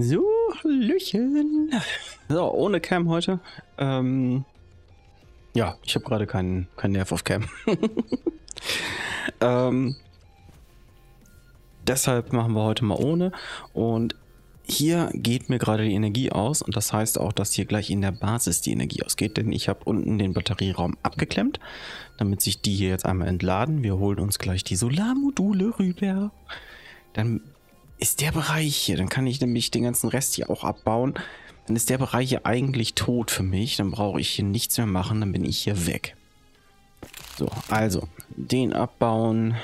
So, Hallöchen. So, ohne Cam heute. Ähm, ja, ich habe gerade keinen kein Nerv auf Cam. ähm, deshalb machen wir heute mal ohne. Und hier geht mir gerade die Energie aus und das heißt auch, dass hier gleich in der Basis die Energie ausgeht, denn ich habe unten den Batterieraum abgeklemmt, damit sich die hier jetzt einmal entladen. Wir holen uns gleich die Solarmodule rüber. Dann ist der Bereich hier, dann kann ich nämlich den ganzen Rest hier auch abbauen. Dann ist der Bereich hier eigentlich tot für mich. Dann brauche ich hier nichts mehr machen, dann bin ich hier weg. So, also, den abbauen.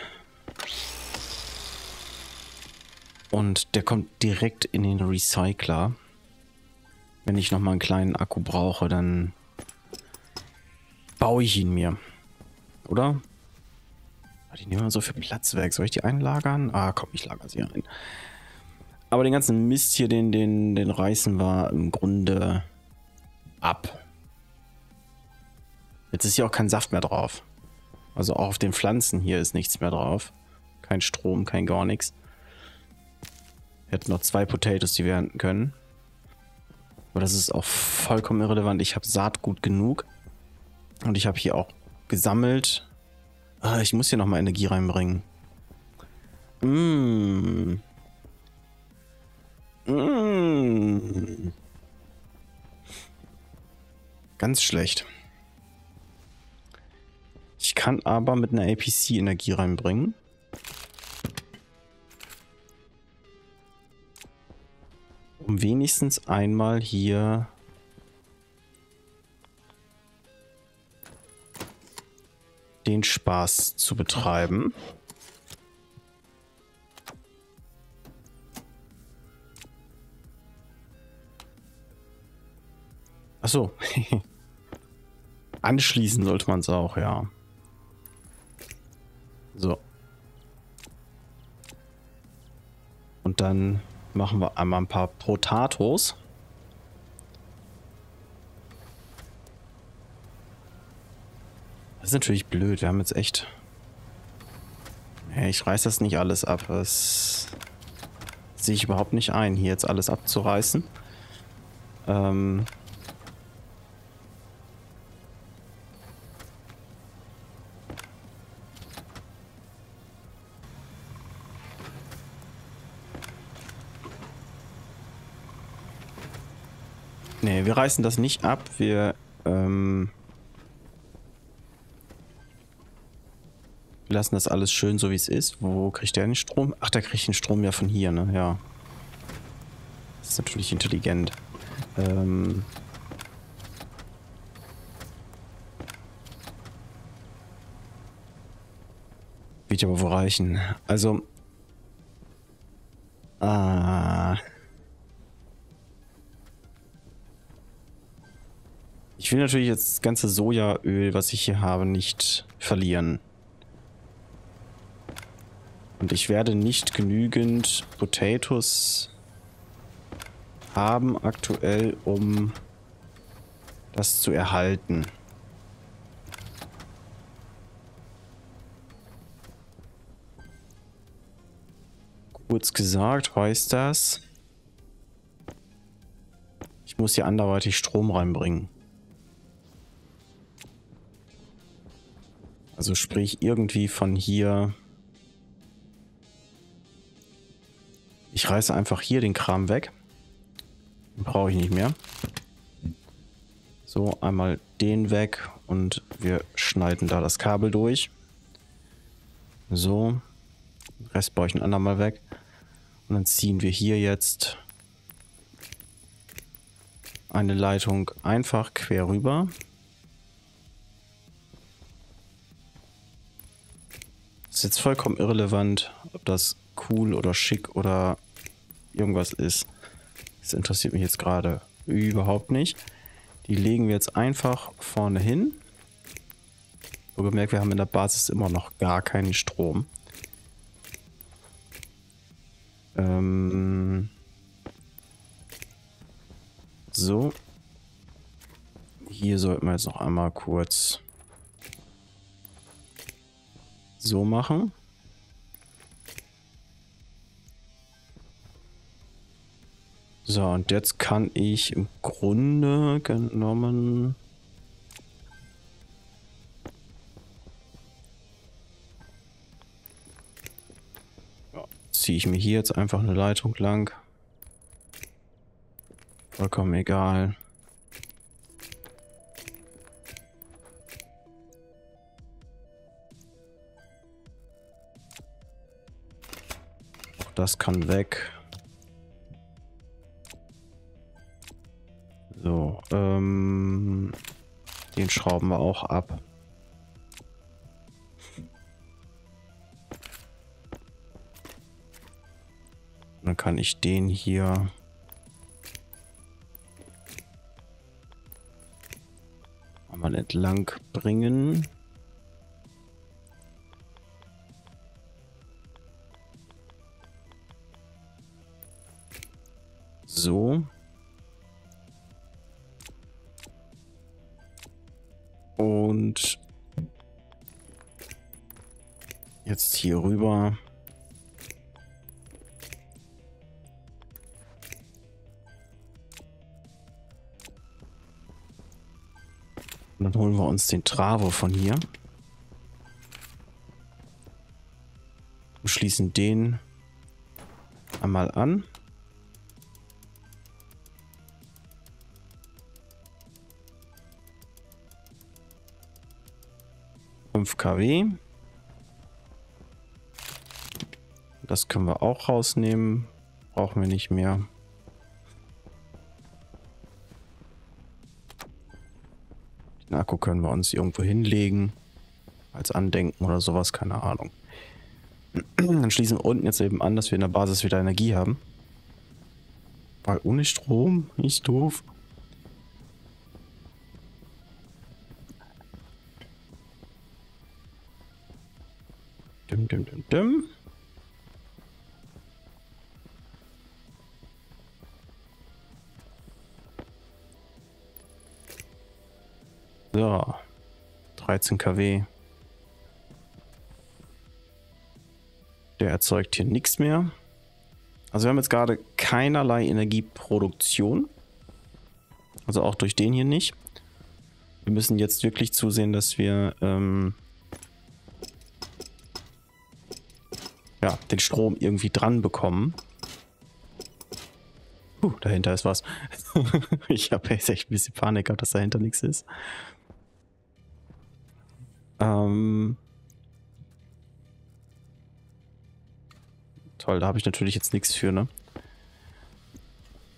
Und der kommt direkt in den Recycler. Wenn ich nochmal einen kleinen Akku brauche, dann baue ich ihn mir. Oder? Die nehmen so viel Platz weg. Soll ich die einlagern? Ah, komm, ich lagere sie ein. Aber den ganzen Mist hier, den, den, den reißen wir im Grunde ab. Jetzt ist hier auch kein Saft mehr drauf. Also auch auf den Pflanzen hier ist nichts mehr drauf. Kein Strom, kein gar nichts. Wir hätten noch zwei Potatoes, die wir ernten können. Aber das ist auch vollkommen irrelevant. Ich habe Saatgut genug. Und ich habe hier auch gesammelt. Ah, ich muss hier nochmal Energie reinbringen. Mmh. Mmh. Ganz schlecht. Ich kann aber mit einer APC Energie reinbringen. Um wenigstens einmal hier den Spaß zu betreiben. Achso. Anschließen sollte man es auch, ja. So. Und dann machen wir einmal ein paar Potatoes. Das ist natürlich blöd. Wir haben jetzt echt... ich reiß das nicht alles ab. Das sehe ich überhaupt nicht ein, hier jetzt alles abzureißen. Ähm... reißen das nicht ab. Wir, ähm, lassen das alles schön so wie es ist. Wo kriegt der den Strom? Ach, der kriegt den Strom ja von hier, ne? Ja. Das ist natürlich intelligent. Ähm... Wird aber wo reichen. Also... Ich will natürlich jetzt das ganze Sojaöl, was ich hier habe, nicht verlieren. Und ich werde nicht genügend Potatoes haben aktuell, um das zu erhalten. Kurz gesagt heißt das, ich muss hier anderweitig Strom reinbringen. Also sprich irgendwie von hier. Ich reiße einfach hier den Kram weg. Brauche ich nicht mehr. So, einmal den weg und wir schneiden da das Kabel durch. So. Den Rest baue ich ein andermal weg. Und dann ziehen wir hier jetzt eine Leitung einfach quer rüber. Ist jetzt vollkommen irrelevant, ob das cool oder schick oder irgendwas ist. Das interessiert mich jetzt gerade überhaupt nicht. Die legen wir jetzt einfach vorne hin. So gemerkt, wir haben in der Basis immer noch gar keinen Strom. Ähm so. Hier sollten wir jetzt noch einmal kurz so machen. So, und jetzt kann ich im Grunde genommen... Ziehe ich mir hier jetzt einfach eine Leitung lang. Vollkommen egal. Das kann weg. So, ähm, den schrauben wir auch ab. Dann kann ich den hier mal entlang bringen. So. Und jetzt hier rüber. Und dann holen wir uns den Travo von hier. Und schließen den einmal an. 5 kW. Das können wir auch rausnehmen. Brauchen wir nicht mehr. Den Akku können wir uns irgendwo hinlegen. Als Andenken oder sowas, keine Ahnung. Dann schließen wir unten jetzt eben an, dass wir in der Basis wieder Energie haben. Weil ohne Strom ist doof. 13 kW. Der erzeugt hier nichts mehr. Also wir haben jetzt gerade keinerlei Energieproduktion. Also auch durch den hier nicht. Wir müssen jetzt wirklich zusehen, dass wir ähm, ja, den Strom irgendwie dran bekommen. Puh, dahinter ist was. ich habe jetzt echt ein bisschen Panik gehabt, dass dahinter nichts ist. Ähm Toll, da habe ich natürlich jetzt nichts für, ne?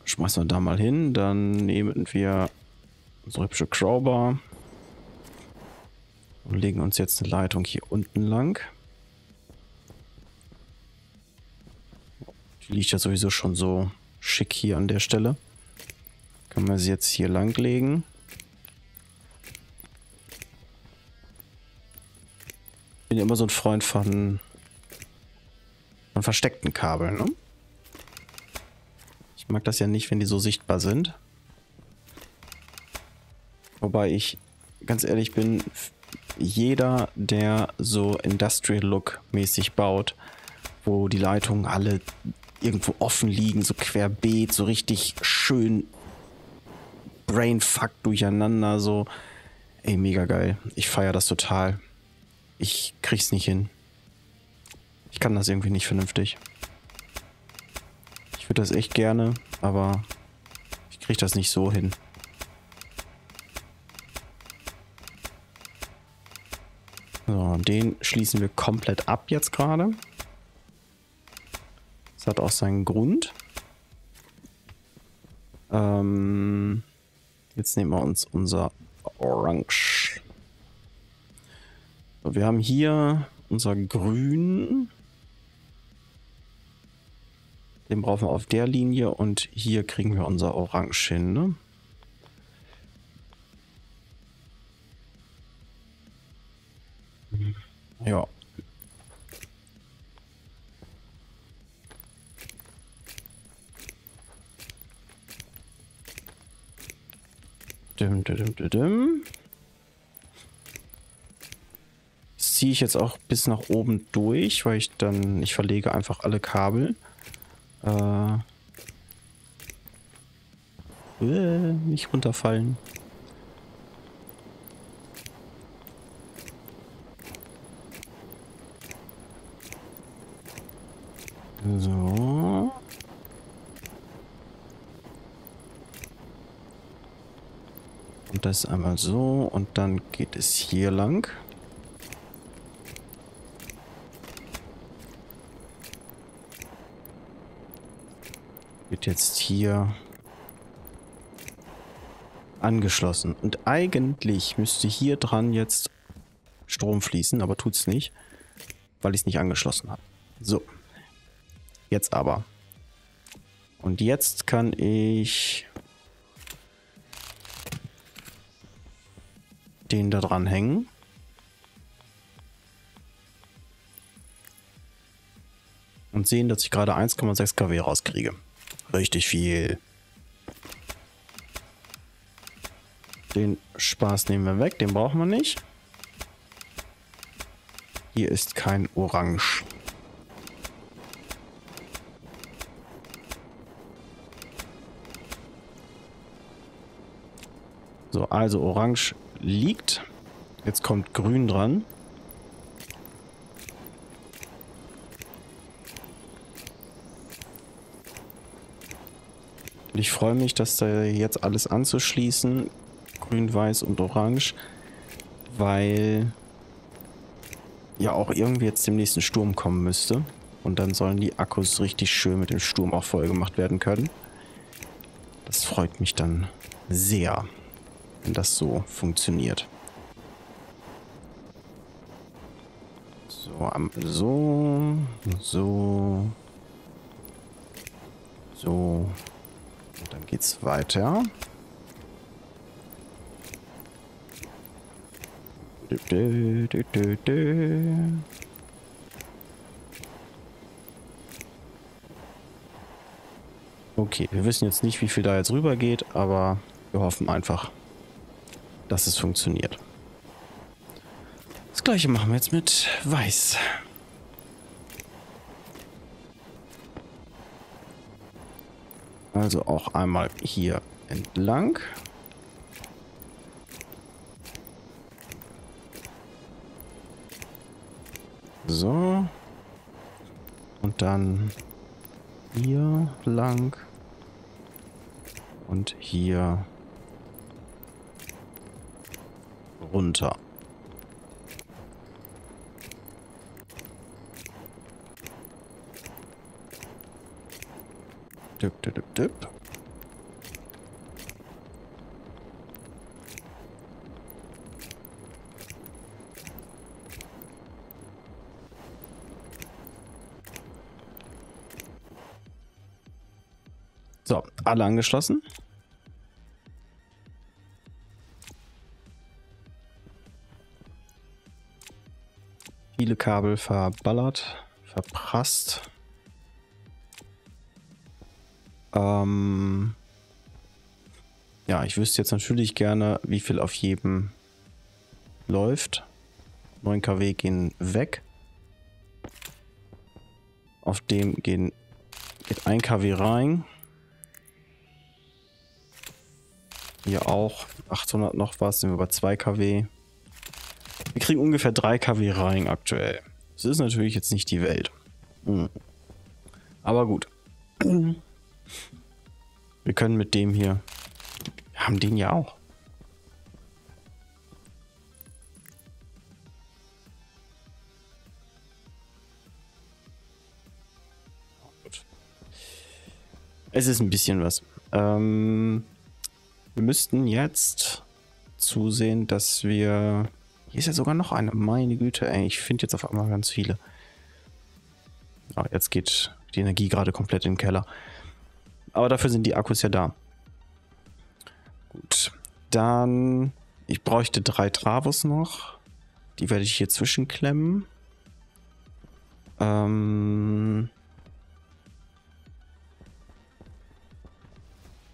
Schmeißen wir da mal hin. Dann nehmen wir unsere hübsche Crowbar und legen uns jetzt eine Leitung hier unten lang. Die liegt ja sowieso schon so schick hier an der Stelle. Können wir sie jetzt hier lang legen. Ja immer so ein Freund von, von versteckten Kabeln, ne? Ich mag das ja nicht, wenn die so sichtbar sind. Wobei ich ganz ehrlich bin, jeder, der so Industrial Look mäßig baut, wo die Leitungen alle irgendwo offen liegen, so querbeet, so richtig schön Brainfuck durcheinander, so. Ey, mega geil. Ich feiere das total. Ich krieg's nicht hin. Ich kann das irgendwie nicht vernünftig. Ich würde das echt gerne, aber ich krieg das nicht so hin. So, den schließen wir komplett ab jetzt gerade hat auch seinen Grund. Ähm, jetzt nehmen wir uns unser Orange. So, wir haben hier unser Grün. Den brauchen wir auf der Linie und hier kriegen wir unser Orange hin. Ne? Ja. Dim, dim, dim, dim. Ziehe ich jetzt auch bis nach oben durch, weil ich dann, ich verlege einfach alle Kabel. Äh, Äh, nicht runterfallen. So. Und das einmal so und dann geht es hier lang. Wird jetzt hier angeschlossen. Und eigentlich müsste hier dran jetzt Strom fließen, aber tut es nicht, weil ich es nicht angeschlossen habe. So. Jetzt aber. Und jetzt kann ich den da dran hängen. Und sehen, dass ich gerade 1,6 kW rauskriege. Richtig viel. Den Spaß nehmen wir weg, den brauchen wir nicht. Hier ist kein Orange. So, also Orange liegt. Jetzt kommt Grün dran. Ich freue mich, dass da jetzt alles anzuschließen. Grün, Weiß und Orange. Weil ja auch irgendwie jetzt dem nächsten Sturm kommen müsste. Und dann sollen die Akkus richtig schön mit dem Sturm auch voll gemacht werden können. Das freut mich dann sehr, wenn das so funktioniert. So, so, so, so. Und dann geht's weiter. Du, du, du, okay, wir wissen jetzt nicht, wie viel da jetzt rüber geht, aber wir hoffen einfach, dass es funktioniert. Das gleiche machen wir jetzt mit Weiß. Also auch einmal hier entlang. So. Und dann hier lang. Und hier runter. Dip, dip, dip, dip. So, alle angeschlossen. Viele Kabel verballert, verprasst. Ähm ja, ich wüsste jetzt natürlich gerne, wie viel auf jedem läuft. 9 kW gehen weg. Auf dem gehen, geht 1 kW rein. Hier auch 800 noch was, sind wir bei 2 kW. Wir kriegen ungefähr 3 kW rein aktuell. Das ist natürlich jetzt nicht die Welt. Hm. Aber gut. Wir können mit dem hier... Wir haben den ja auch. Es ist ein bisschen was. Ähm, wir müssten jetzt zusehen, dass wir... Hier ist ja sogar noch eine. Meine Güte, ey. Ich finde jetzt auf einmal ganz viele. Ja, jetzt geht die Energie gerade komplett in den Keller. Aber dafür sind die Akkus ja da. Gut. Dann... Ich bräuchte drei Travos noch. Die werde ich hier zwischenklemmen. Ähm...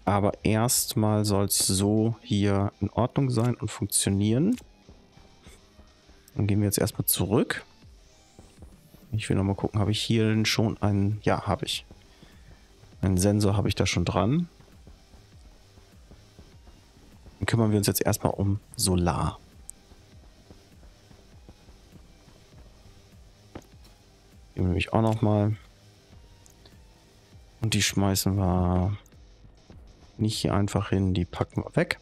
Aber erstmal soll es so hier in Ordnung sein und funktionieren. Dann gehen wir jetzt erstmal zurück. Ich will nochmal gucken, habe ich hier schon einen... Ja, habe ich. Einen Sensor habe ich da schon dran. kümmern wir uns jetzt erstmal um Solar. Die nehme ich auch noch mal. Und die schmeißen wir nicht hier einfach hin, die packen wir weg.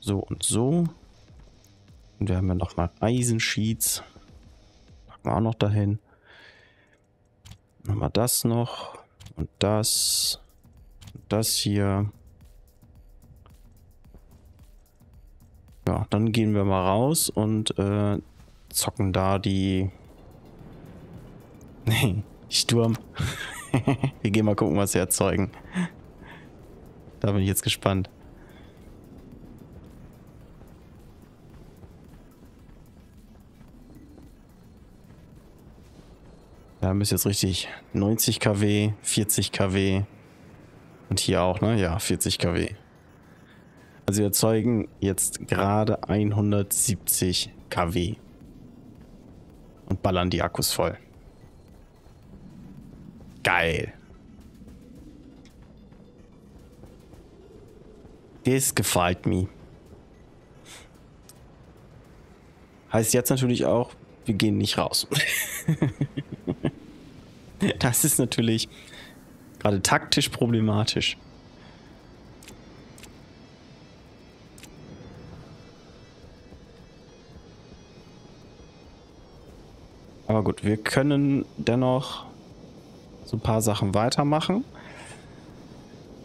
So und so. Und wir haben ja noch mal Eisensheets. Packen wir auch noch dahin. Nochmal das noch. Und das. Und das hier. Ja, dann gehen wir mal raus und äh, zocken da die... Nee, Sturm. wir gehen mal gucken, was sie erzeugen. Da bin ich jetzt gespannt. Wir haben bis jetzt richtig 90 kW, 40 kW und hier auch, ne? Ja, 40 kW. Also wir erzeugen jetzt gerade 170 kW und ballern die Akkus voll. Geil. Das gefällt mir. Heißt jetzt natürlich auch, wir gehen nicht raus. das ist natürlich gerade taktisch problematisch. Aber gut, wir können dennoch so ein paar Sachen weitermachen.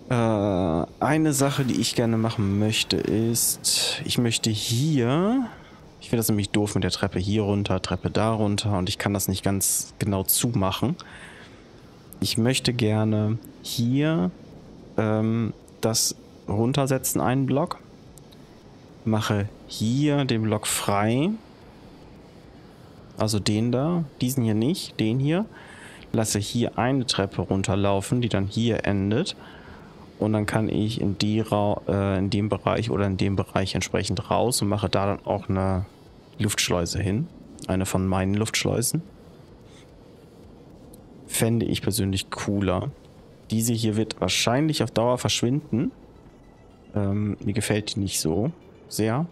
Äh, eine Sache, die ich gerne machen möchte, ist, ich möchte hier, ich finde das nämlich doof mit der Treppe hier runter, Treppe da runter und ich kann das nicht ganz genau zumachen. Ich möchte gerne hier ähm, das runtersetzen, einen Block. Mache hier den Block frei also den da, diesen hier nicht, den hier. Lasse hier eine Treppe runterlaufen, die dann hier endet. Und dann kann ich in, die äh, in dem Bereich oder in dem Bereich entsprechend raus und mache da dann auch eine Luftschleuse hin. Eine von meinen Luftschleusen. Fände ich persönlich cooler. Diese hier wird wahrscheinlich auf Dauer verschwinden. Ähm, mir gefällt die nicht so sehr.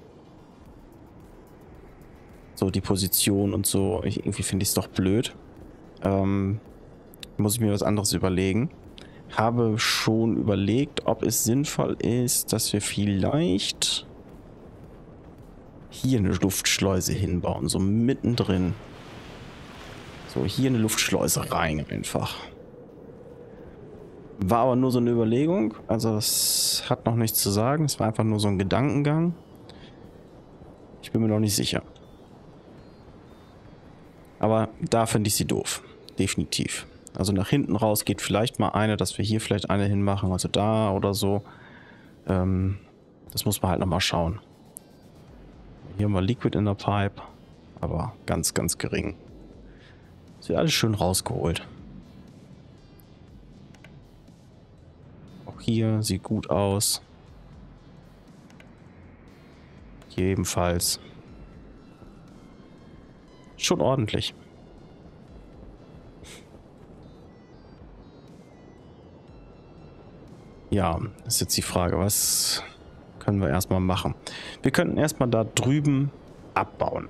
So die Position und so. Ich, irgendwie finde ich es doch blöd. Ähm, muss ich mir was anderes überlegen. Habe schon überlegt, ob es sinnvoll ist, dass wir vielleicht hier eine Luftschleuse hinbauen. So mittendrin. So, hier eine Luftschleuse rein einfach. War aber nur so eine Überlegung. Also es hat noch nichts zu sagen. Es war einfach nur so ein Gedankengang. Ich bin mir noch nicht sicher. Aber da finde ich sie doof. Definitiv. Also nach hinten raus geht vielleicht mal eine, dass wir hier vielleicht eine hinmachen, also da oder so. Ähm, das muss man halt nochmal schauen. Hier haben wir Liquid in der Pipe, aber ganz, ganz gering. Das wird alles schön rausgeholt. Auch hier sieht gut aus. Hier ebenfalls. Schon ordentlich. Ja, ist jetzt die Frage, was können wir erstmal machen? Wir könnten erstmal da drüben abbauen.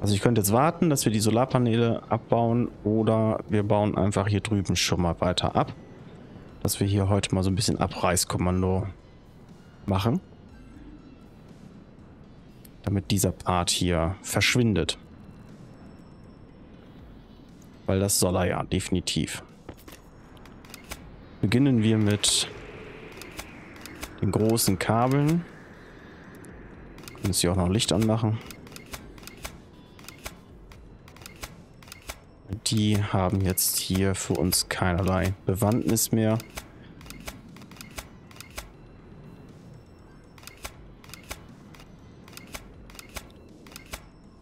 Also ich könnte jetzt warten, dass wir die Solarpaneele abbauen oder wir bauen einfach hier drüben schon mal weiter ab. Dass wir hier heute mal so ein bisschen Abreißkommando machen damit dieser Part hier verschwindet. Weil das soll er ja, definitiv. Beginnen wir mit den großen Kabeln. Können Sie auch noch Licht anmachen. Die haben jetzt hier für uns keinerlei Bewandtnis mehr.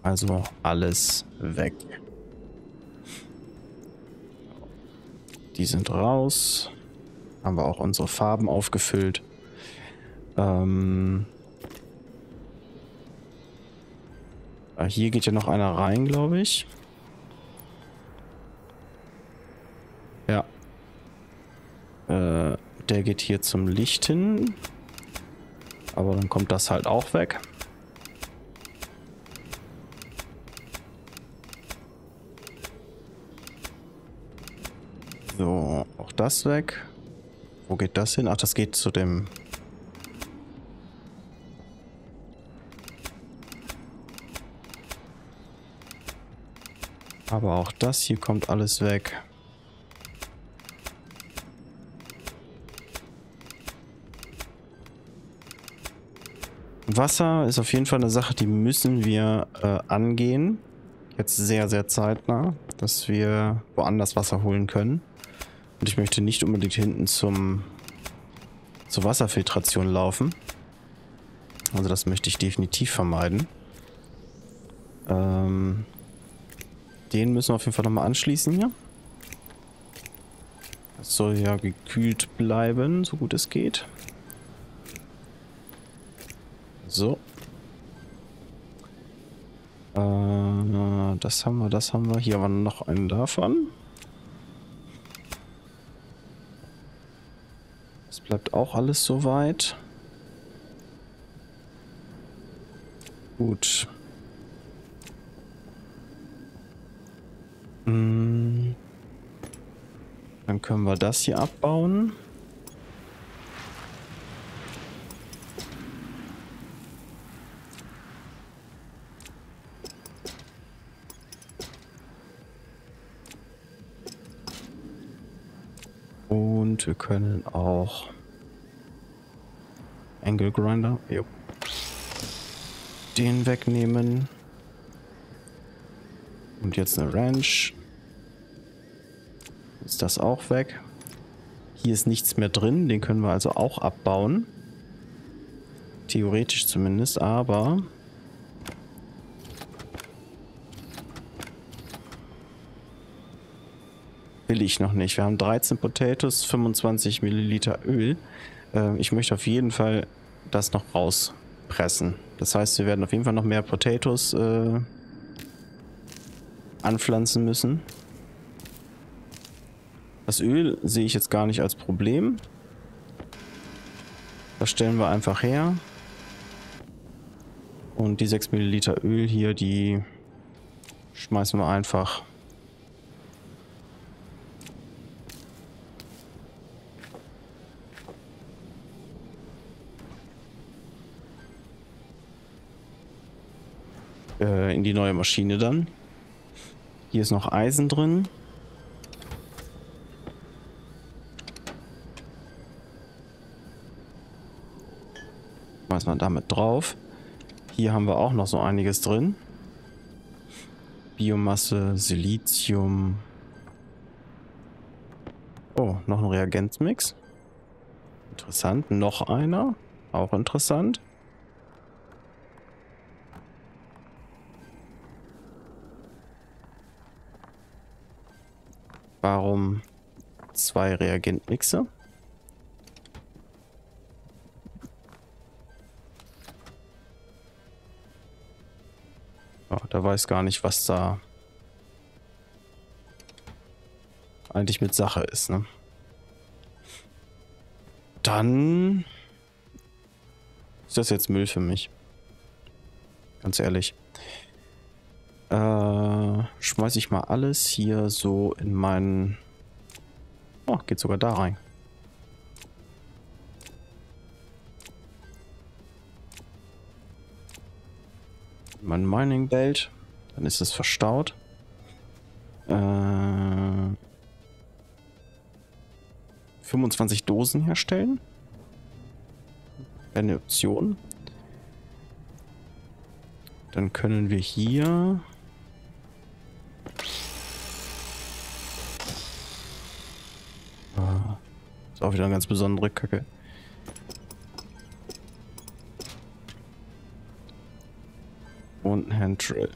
Also alles weg. Die sind raus. Haben wir auch unsere Farben aufgefüllt. Ähm ah, hier geht ja noch einer rein, glaube ich. Ja. Äh, der geht hier zum Licht hin. Aber dann kommt das halt auch weg. So, auch das weg. Wo geht das hin? Ach, das geht zu dem... Aber auch das hier kommt alles weg. Wasser ist auf jeden Fall eine Sache, die müssen wir äh, angehen. Jetzt sehr, sehr zeitnah, dass wir woanders Wasser holen können. Und ich möchte nicht unbedingt hinten zum zur Wasserfiltration laufen. Also das möchte ich definitiv vermeiden. Den müssen wir auf jeden Fall nochmal anschließen hier. Das soll ja gekühlt bleiben, so gut es geht. So. Äh, das haben wir, das haben wir. Hier war noch einen davon. Das bleibt auch alles soweit. Gut. Dann können wir das hier abbauen. Und wir können auch Angle Grinder. Jo. Den wegnehmen. Und jetzt eine Ranch. Ist das auch weg. Hier ist nichts mehr drin. Den können wir also auch abbauen. Theoretisch zumindest, aber will ich noch nicht. Wir haben 13 Potatoes, 25 Milliliter Öl. Äh, ich möchte auf jeden Fall das noch rauspressen. Das heißt, wir werden auf jeden Fall noch mehr Potatoes äh, anpflanzen müssen. Das Öl sehe ich jetzt gar nicht als Problem. Das stellen wir einfach her. Und die 6 Milliliter Öl hier, die schmeißen wir einfach äh, in die neue Maschine dann. Hier ist noch Eisen drin. Schmeißen wir damit drauf. Hier haben wir auch noch so einiges drin. Biomasse, Silizium. Oh, noch ein Reagenzmix. Interessant. Noch einer. Auch interessant. Warum zwei Reagentmixe? Oh, da weiß gar nicht, was da eigentlich mit Sache ist, ne? Dann ist das jetzt Müll für mich. Ganz ehrlich äh, schmeiße ich mal alles hier so in meinen... Oh, geht sogar da rein. Mein Mining Belt. Dann ist es verstaut. Äh, 25 Dosen herstellen. Eine Option. Dann können wir hier Auch wieder eine ganz besondere Kacke. Und Handrail.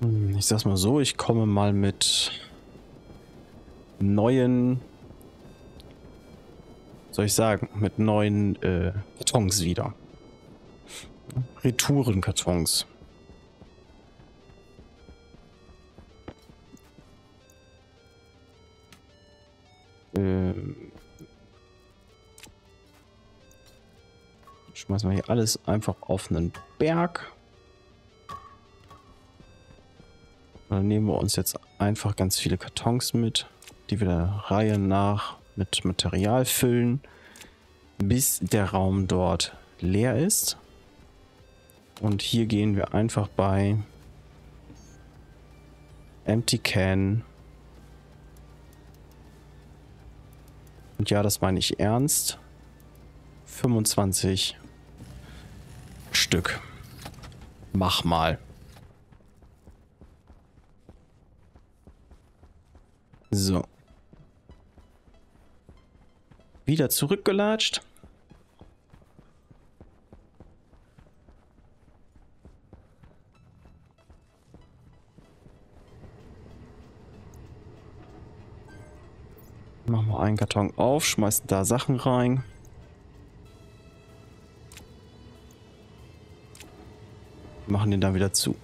Hm, ich sag's mal so, ich komme mal mit neuen soll ich sagen, mit neuen äh, Kartons wieder. Retourenkartons. Ähm. Schmeißen wir hier alles einfach auf einen Berg. Und dann nehmen wir uns jetzt einfach ganz viele Kartons mit, die wir der Reihe nach mit Material füllen, bis der Raum dort leer ist. Und hier gehen wir einfach bei Empty Can. Und ja, das meine ich ernst. 25 Stück. Mach mal. So. Wieder zurückgelatscht. Machen wir einen Karton auf, schmeißen da Sachen rein. Machen den da wieder zu.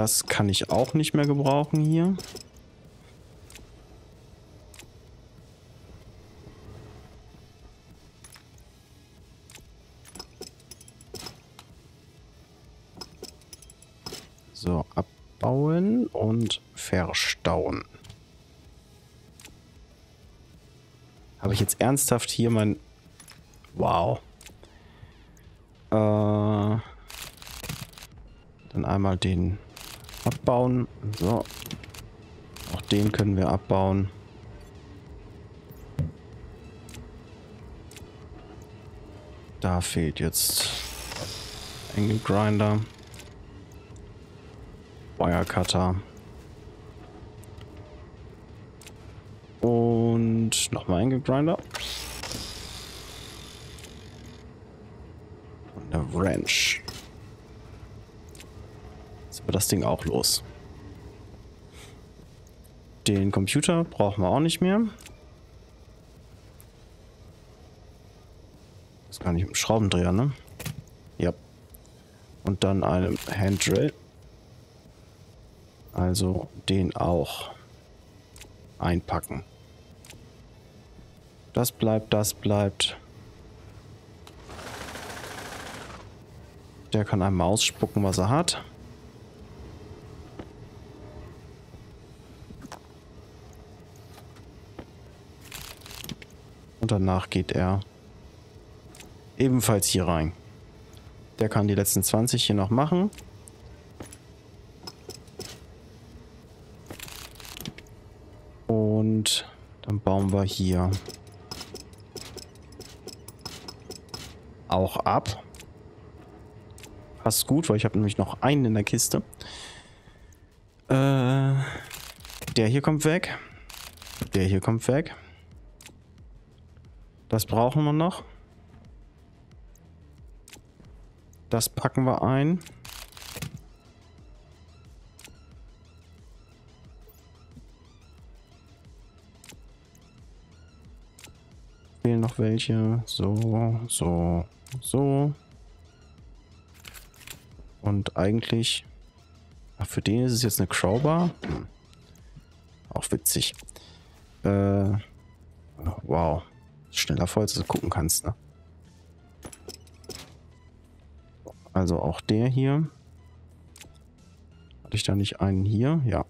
Das kann ich auch nicht mehr gebrauchen hier. So, abbauen und verstauen. Habe ich jetzt ernsthaft hier mein... Wow. Äh, dann einmal den abbauen. So. Auch den können wir abbauen. Da fehlt jetzt Angle Grinder. Wirecutter. Und nochmal ein Grinder. Und eine Wrench. Das Ding auch los. Den Computer brauchen wir auch nicht mehr. Das gar nicht mit Schraubendreher, ne? Ja. Und dann einem Handrail. Also den auch einpacken. Das bleibt, das bleibt. Der kann einmal ausspucken, was er hat. Und danach geht er ebenfalls hier rein. Der kann die letzten 20 hier noch machen. Und dann bauen wir hier auch ab. Passt gut, weil ich habe nämlich noch einen in der Kiste. Äh, der hier kommt weg. Der hier kommt weg. Das brauchen wir noch. Das packen wir ein. Fehlen noch welche. So, so, so. Und eigentlich... Ach, für den ist es jetzt eine Crowbar. Hm. Auch witzig. Äh, wow. Schneller voll, dass du gucken kannst, ne? Also auch der hier. Hatte ich da nicht einen hier? Ja.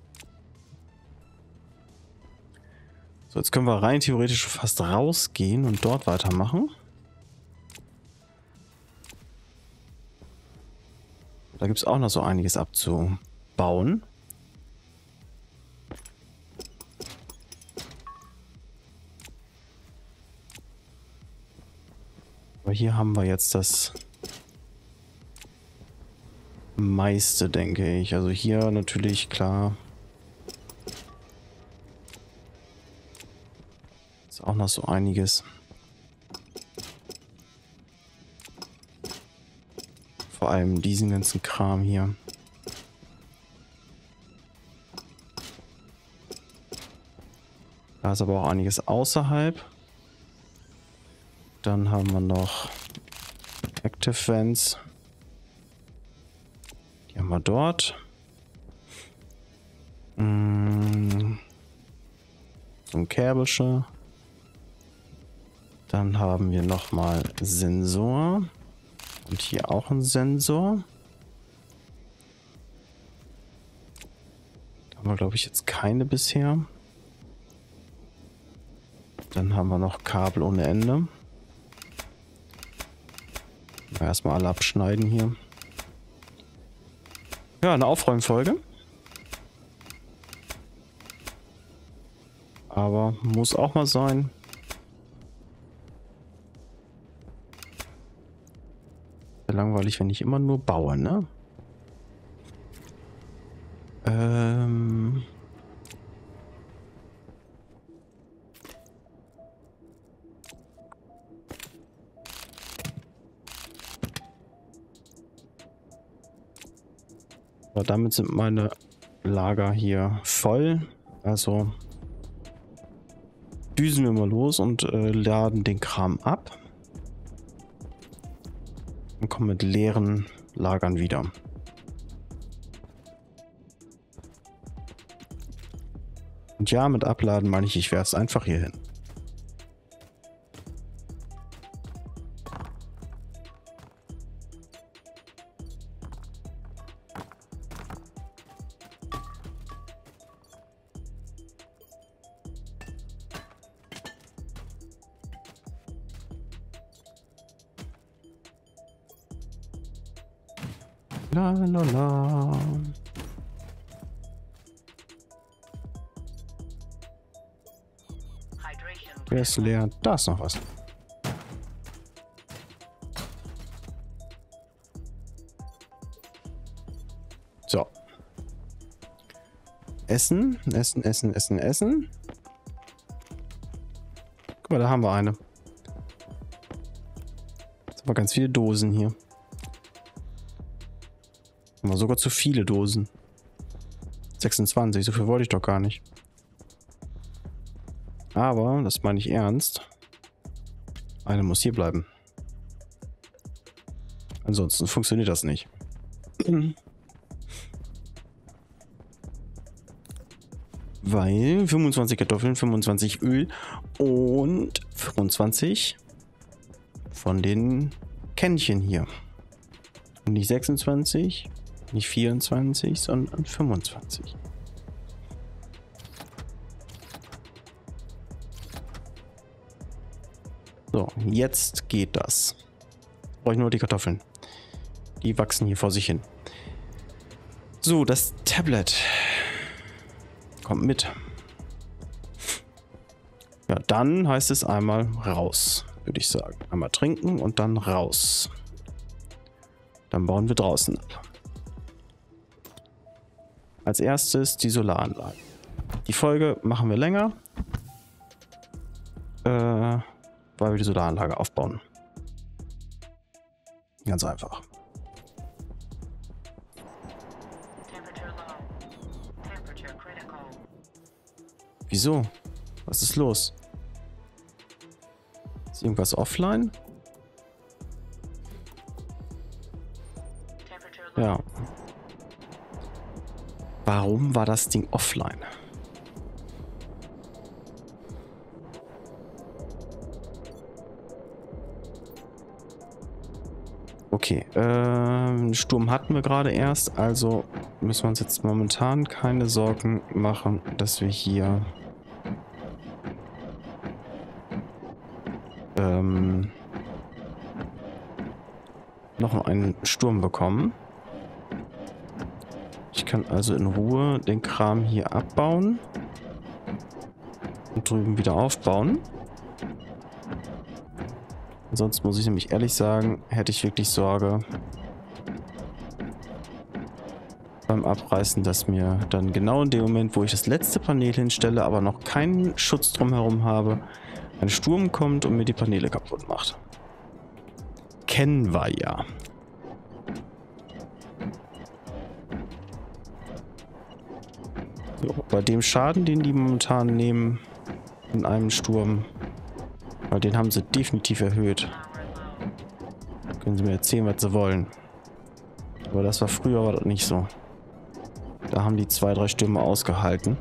So, jetzt können wir rein theoretisch fast rausgehen und dort weitermachen. Da gibt es auch noch so einiges abzubauen. Aber hier haben wir jetzt das meiste, denke ich. Also hier natürlich klar auch noch so einiges. Vor allem diesen ganzen Kram hier. Da ist aber auch einiges außerhalb. Dann haben wir noch Active Vents. Die haben wir dort. Mm. Ein Kärbische. Dann haben wir nochmal Sensor. Und hier auch ein Sensor. Da haben wir, glaube ich, jetzt keine bisher. Dann haben wir noch Kabel ohne Ende. Erstmal alle abschneiden hier. Ja, eine Aufräumfolge. Aber muss auch mal sein. Langweilig, wenn ich immer nur baue, ne? Damit sind meine Lager hier voll. Also düsen wir mal los und äh, laden den Kram ab. Und kommen mit leeren Lagern wieder. Und ja, mit Abladen meine ich, ich werde es einfach hier hin. Der leer. Da ist noch was. So. Essen, essen, essen, essen, essen. Guck mal, da haben wir eine. Jetzt haben wir ganz viele Dosen hier. Haben wir sogar zu viele Dosen. 26, so viel wollte ich doch gar nicht. Aber, das meine ich ernst, eine muss hier bleiben. Ansonsten funktioniert das nicht. Weil 25 Kartoffeln, 25 Öl und 25 von den Kännchen hier. Nicht 26, nicht 24, sondern 25. So, jetzt geht das. Brauche ich nur die Kartoffeln. Die wachsen hier vor sich hin. So, das Tablet kommt mit. Ja, dann heißt es einmal raus, würde ich sagen. Einmal trinken und dann raus. Dann bauen wir draußen ab. Als erstes die Solaranlage. Die Folge machen wir länger. Äh, weil wir die Solaranlage aufbauen. Ganz einfach. Wieso? Was ist los? Ist irgendwas offline? Ja. Warum war das Ding offline? Okay, äh, Sturm hatten wir gerade erst, also müssen wir uns jetzt momentan keine Sorgen machen, dass wir hier ähm, noch einen Sturm bekommen. Ich kann also in Ruhe den Kram hier abbauen und drüben wieder aufbauen. Sonst muss ich nämlich ehrlich sagen, hätte ich wirklich Sorge beim Abreißen, dass mir dann genau in dem Moment, wo ich das letzte Panel hinstelle, aber noch keinen Schutz drumherum habe, ein Sturm kommt und mir die Paneele kaputt macht. Kennen wir ja. So, bei dem Schaden, den die momentan nehmen in einem Sturm, weil den haben sie definitiv erhöht. Können sie mir erzählen, was sie wollen. Aber das war früher war das nicht so. Da haben die zwei, drei Stürme ausgehalten.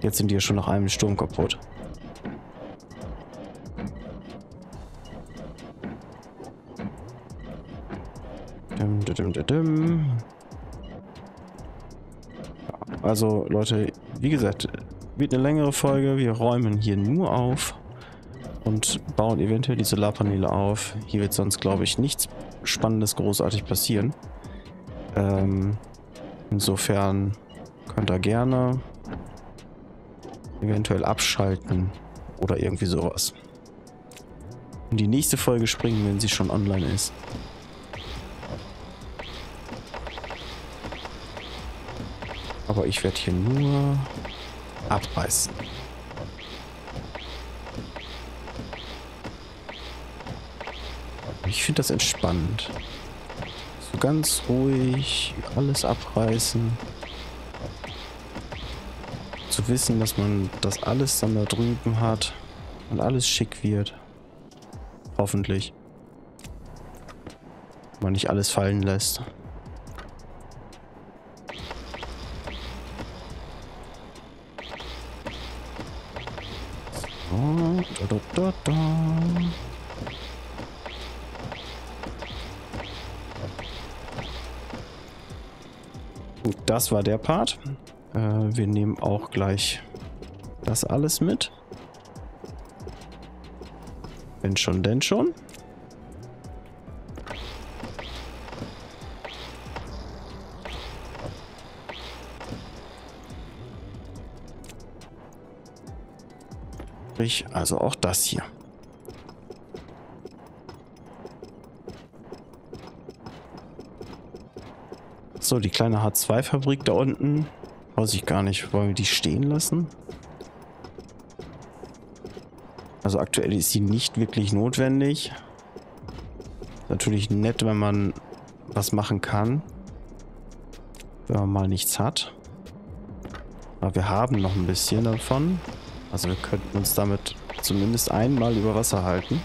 Jetzt sind die ja schon nach einem Sturm kaputt. Dim, dim, dim. Also Leute, wie gesagt, wird eine längere Folge. Wir räumen hier nur auf und bauen eventuell die Solarpaneele auf. Hier wird sonst, glaube ich, nichts Spannendes großartig passieren. Ähm, insofern könnt ihr gerne eventuell abschalten oder irgendwie sowas. In die nächste Folge springen, wenn sie schon online ist. Aber ich werde hier nur abreißen. Ich finde das entspannend. So ganz ruhig, alles abreißen. Zu wissen, dass man das alles dann da drüben hat und alles schick wird. Hoffentlich. Man nicht alles fallen lässt. So, da, da, da, Gut, das war der Part. Äh, wir nehmen auch gleich das alles mit. Wenn schon, denn schon. Also auch das hier. So, die kleine H2-Fabrik da unten. Weiß ich gar nicht. Wollen wir die stehen lassen? Also aktuell ist sie nicht wirklich notwendig. Natürlich nett, wenn man was machen kann. Wenn man mal nichts hat. Aber wir haben noch ein bisschen davon. Also wir könnten uns damit zumindest einmal über Wasser halten.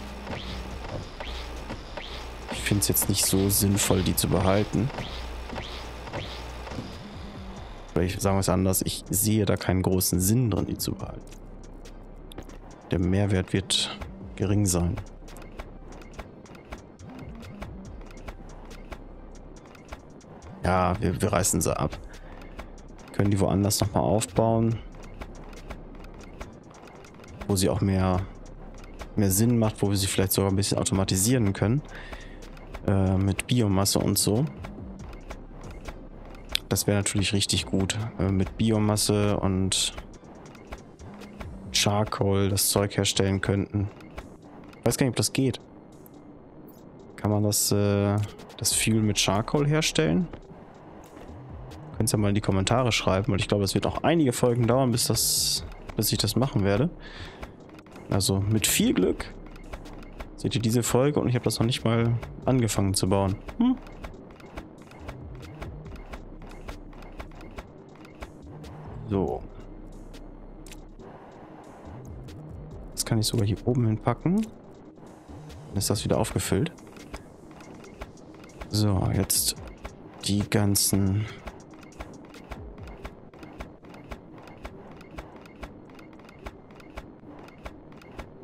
Ich finde es jetzt nicht so sinnvoll, die zu behalten. Ich sagen wir es anders, ich sehe da keinen großen Sinn drin, die zu behalten. Der Mehrwert wird gering sein. Ja, wir, wir reißen sie ab. Können die woanders nochmal aufbauen. Wo sie auch mehr, mehr Sinn macht, wo wir sie vielleicht sogar ein bisschen automatisieren können. Äh, mit Biomasse und so. Das wäre natürlich richtig gut. Wir mit Biomasse und Charcoal das Zeug herstellen könnten. Ich weiß gar nicht, ob das geht. Kann man das, äh, das Fuel mit Charcoal herstellen? Könnt ihr ja mal in die Kommentare schreiben, weil ich glaube, es wird auch einige Folgen dauern, bis, das, bis ich das machen werde. Also mit viel Glück seht ihr diese Folge und ich habe das noch nicht mal angefangen zu bauen. Hm? Kann ich sogar hier oben hinpacken. Dann ist das wieder aufgefüllt. So, jetzt die ganzen...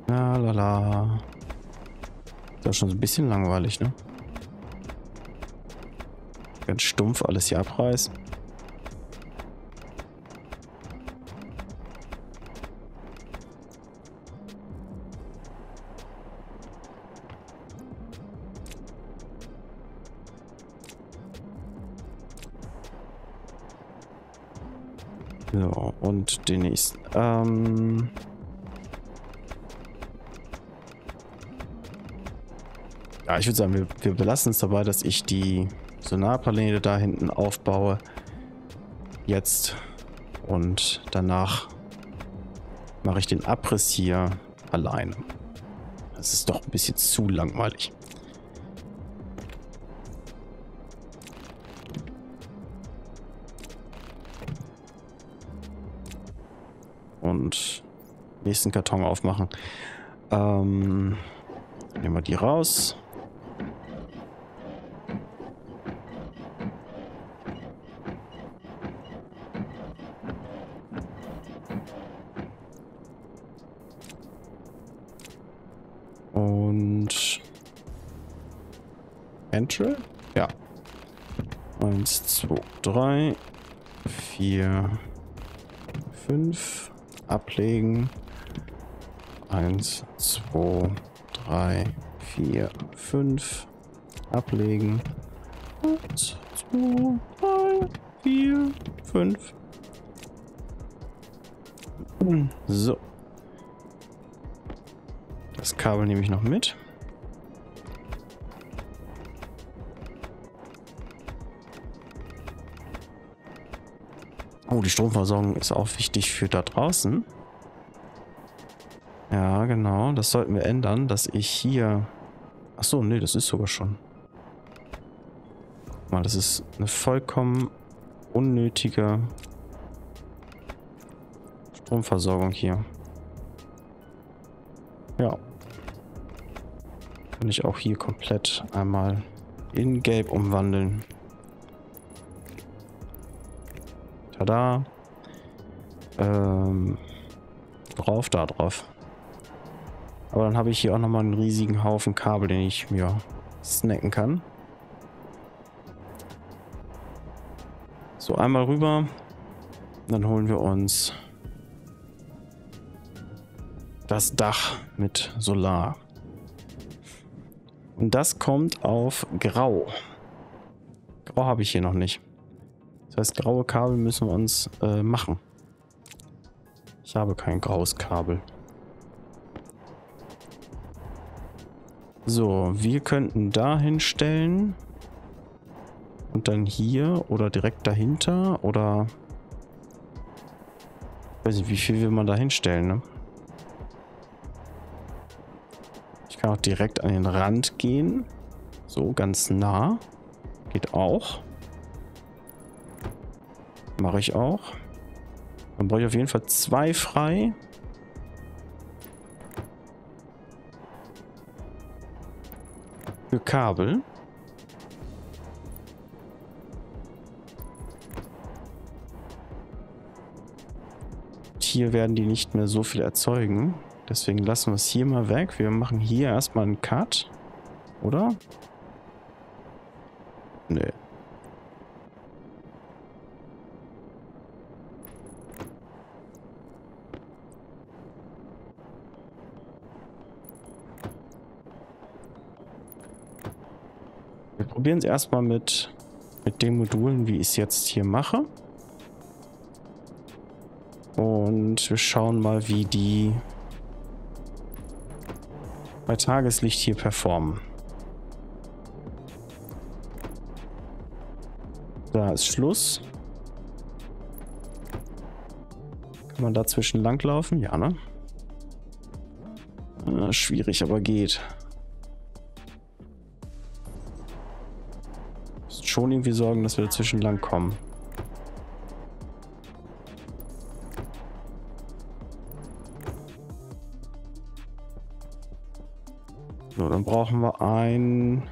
La la la. Ist schon so ein bisschen langweilig, ne? Ganz stumpf alles hier abreißen. Den nächsten. Ähm... Ja, ich würde sagen, wir, wir belassen es dabei, dass ich die Sonarpaneele da hinten aufbaue. Jetzt. Und danach mache ich den Abriss hier alleine. Das ist doch ein bisschen zu langweilig. Nächsten Karton aufmachen. Ähm, nehmen wir die raus. Vier, fünf. Ablegen. Eins, zwei, drei, vier, fünf. So. Das Kabel nehme ich noch mit. Oh, die Stromversorgung ist auch wichtig für da draußen. Ja, genau. Das sollten wir ändern, dass ich hier... Achso, nee, das ist sogar schon. Mal, das ist eine vollkommen unnötige Stromversorgung hier. Ja. Kann ich auch hier komplett einmal in Gelb umwandeln. Tada. Ähm, drauf, da drauf. Aber dann habe ich hier auch nochmal einen riesigen Haufen Kabel, den ich mir snacken kann. So, einmal rüber. Dann holen wir uns das Dach mit Solar. Und das kommt auf Grau. Grau habe ich hier noch nicht. Das heißt, graue Kabel müssen wir uns äh, machen. Ich habe kein graues Kabel. So, wir könnten da hinstellen. Und dann hier oder direkt dahinter oder... Ich weiß nicht, wie viel will man da hinstellen, ne? kann auch direkt an den Rand gehen. So, ganz nah. Geht auch. Mache ich auch. Dann brauche ich auf jeden Fall zwei frei. Für Kabel. Hier werden die nicht mehr so viel erzeugen. Deswegen lassen wir es hier mal weg. Wir machen hier erstmal einen Cut. Oder? Wir probieren es erstmal mit, mit den Modulen, wie ich es jetzt hier mache. Und wir schauen mal, wie die bei Tageslicht hier performen. Da ist Schluss. Kann man dazwischen langlaufen? Ja, ne? Ah, schwierig, aber geht. Schon irgendwie sorgen, dass wir dazwischen lang kommen. So, dann brauchen wir ein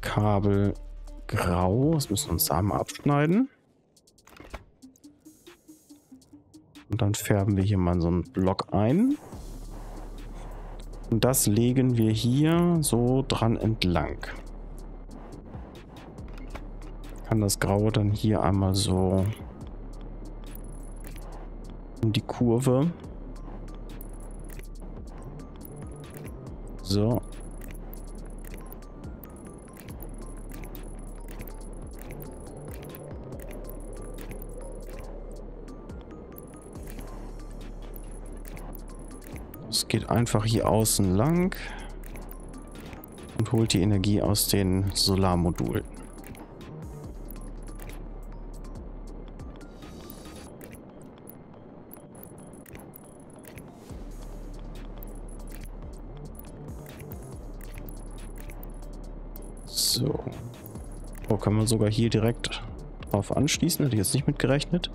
Kabel grau. Das müssen wir uns da mal abschneiden. Und dann färben wir hier mal so einen Block ein. Und das legen wir hier so dran entlang. Kann das Graue dann hier einmal so in die Kurve So. Geht einfach hier außen lang und holt die Energie aus den Solarmodulen. kann man sogar hier direkt drauf anschließen. Hätte ich jetzt nicht mit gerechnet.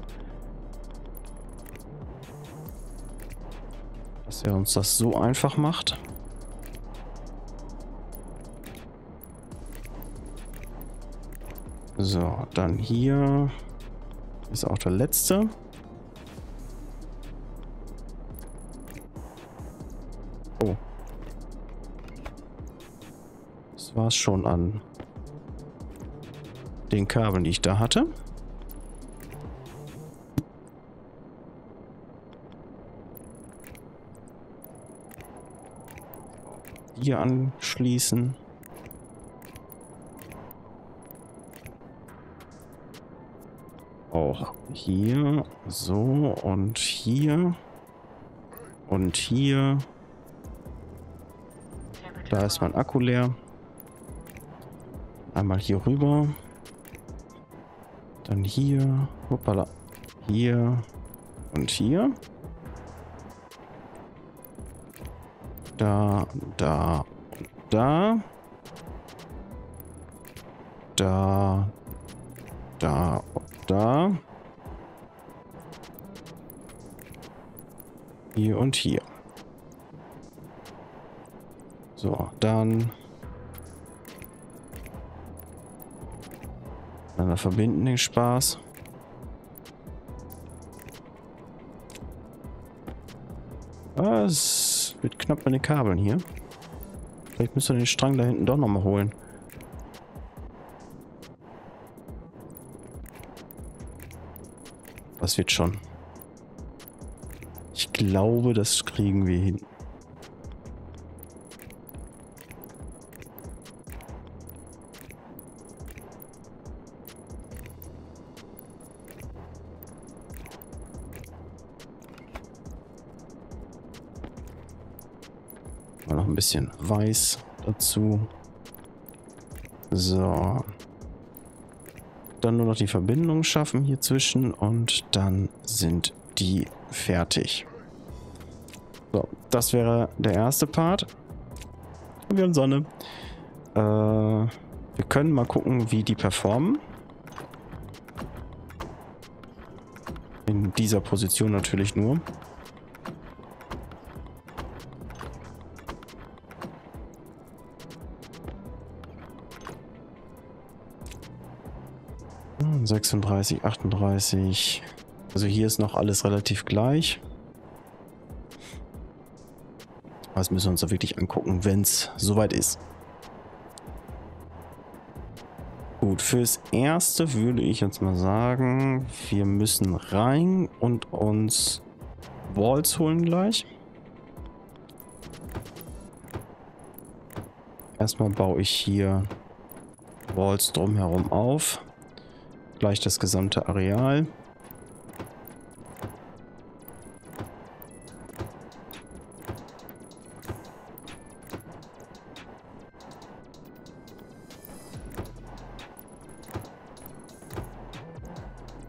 Dass er uns das so einfach macht. So, dann hier ist auch der letzte. Oh. Das war es schon an den Kabeln, die ich da hatte. Hier anschließen. Auch hier, so und hier und hier. Da ist mein Akku leer. Einmal hier rüber. Dann hier. Hoppala. Hier. Und hier. Da, da, da. Da, da, da. Hier und hier. So, dann Miteinander verbinden den Spaß. Es wird knapp mit den Kabeln hier. Vielleicht müssen wir den Strang da hinten doch nochmal holen. Das wird schon. Ich glaube, das kriegen wir hin. Bisschen weiß dazu. So. Dann nur noch die Verbindung schaffen hier zwischen und dann sind die fertig. So, das wäre der erste Part. Wir haben Sonne. Äh, wir können mal gucken, wie die performen. In dieser Position natürlich nur. 36, 38. Also hier ist noch alles relativ gleich. Das müssen wir uns da wirklich angucken, wenn es soweit ist. Gut, fürs Erste würde ich jetzt mal sagen, wir müssen rein und uns Walls holen gleich. Erstmal baue ich hier Walls drumherum auf gleich das gesamte Areal.